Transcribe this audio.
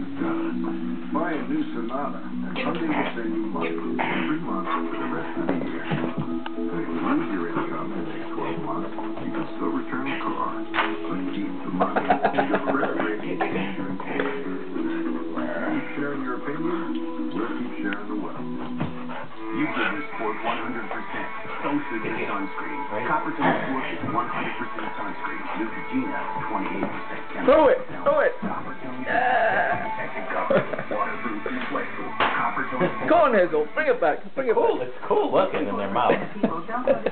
is done. Buy a new Sonata, and Hyundai will send you money every month for the rest of the year. And if you lose your income in the next 12 months, you can still return the car, but keep the money. Your credit rating is your. Keep sharing your opinion, we'll keep sharing the wealth. You give this sport 100%. So should sunscreen. Coppertone Sport is 100% sunscreen. Neutrogena, 28% chemical. Throw it, throw it. Yeah. Go on, Hazel. Bring it back. Bring it back. Cool. It's cool looking in their mouth.